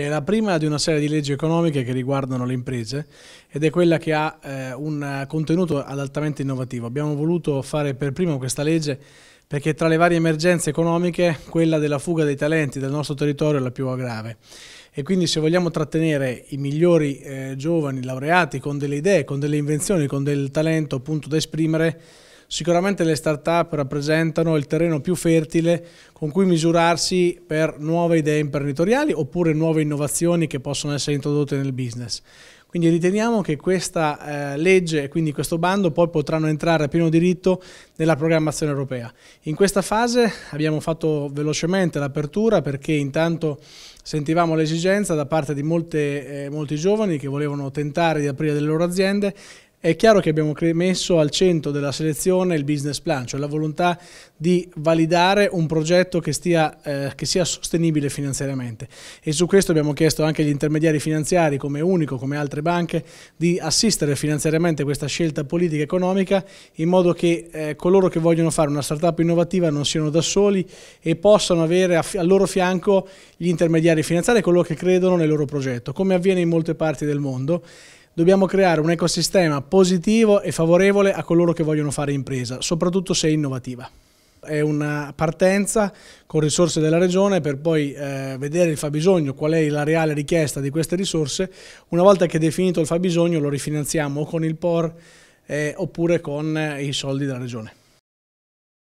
È la prima di una serie di leggi economiche che riguardano le imprese ed è quella che ha eh, un contenuto altamente innovativo. Abbiamo voluto fare per prima questa legge perché tra le varie emergenze economiche quella della fuga dei talenti del nostro territorio è la più grave e quindi se vogliamo trattenere i migliori eh, giovani laureati con delle idee, con delle invenzioni, con del talento appunto da esprimere Sicuramente le start-up rappresentano il terreno più fertile con cui misurarsi per nuove idee imprenditoriali oppure nuove innovazioni che possono essere introdotte nel business. Quindi riteniamo che questa eh, legge e quindi questo bando poi potranno entrare a pieno diritto nella programmazione europea. In questa fase abbiamo fatto velocemente l'apertura perché intanto sentivamo l'esigenza da parte di molte, eh, molti giovani che volevano tentare di aprire delle loro aziende è chiaro che abbiamo messo al centro della selezione il business plan, cioè la volontà di validare un progetto che, stia, eh, che, sia sostenibile finanziariamente. E su questo abbiamo chiesto anche agli intermediari finanziari come Unico, come altre banche, di assistere finanziariamente questa scelta politica e economica in modo che eh, coloro che vogliono fare una startup innovativa non siano da soli e possano avere al loro fianco gli intermediari finanziari e coloro che credono nel loro progetto, come avviene in molte parti del mondo dobbiamo creare un ecosistema positivo e favorevole a coloro che vogliono fare impresa, soprattutto se innovativa. È una partenza con risorse della regione per poi eh, vedere il fabbisogno, qual è la reale richiesta di queste risorse. Una volta che è definito il fabbisogno lo rifinanziamo o con il POR eh, oppure con eh, i soldi della regione.